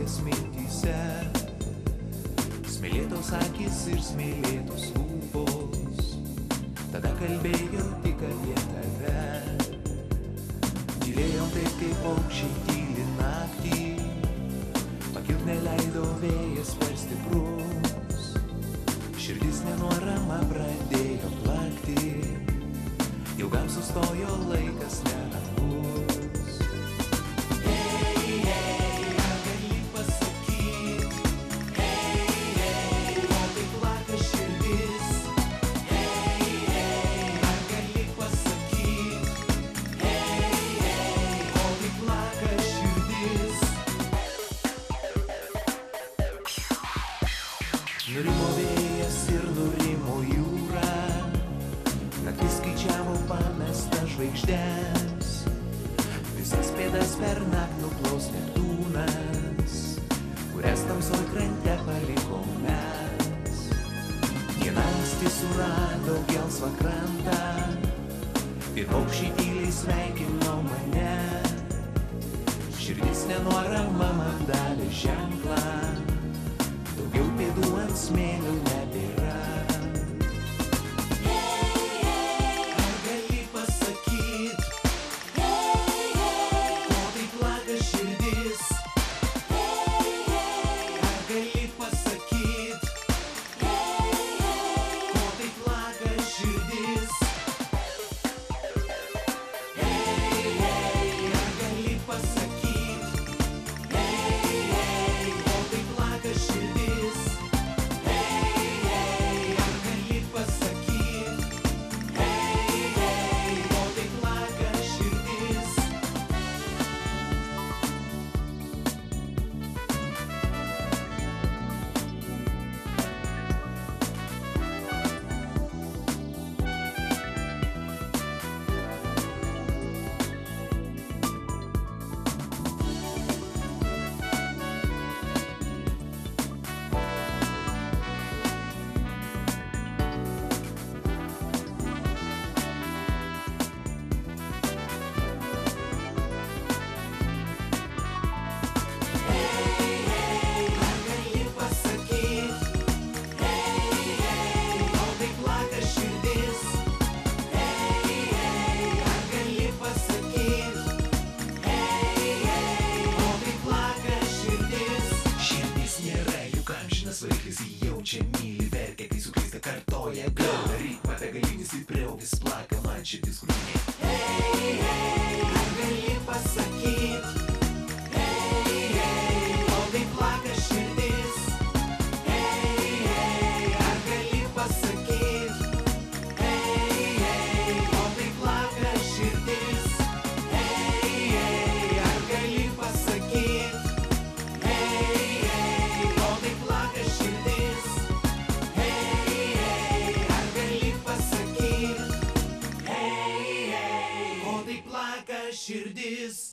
vienas mintyse. Smėlėtos akis ir smėlėtos lūpos, tada kalbėjau tik apie tave. Tylėjom taip, kaip paukščiai tyli naktį, pakilt neleido vėjas per stiprus, širdis nenuorama pradėjo plakti, ilgam sustojo laikas nerangus. Nurimo vėjas ir nurimo jūra, naktis skaičiavo pamestas žvaigždės, visas pėdas per naktį nuplaus Neptūnas, kurias tamsoj krante paliko mes. Diena anksti surado gelsvą krantą ir paukščiai tyliai sveikino mane. Širdis nenuorama man davė ženklą. me. Suklysta kartoja, gauda ritmą begalinis stipriau vis plaka man širdis geçirdiz.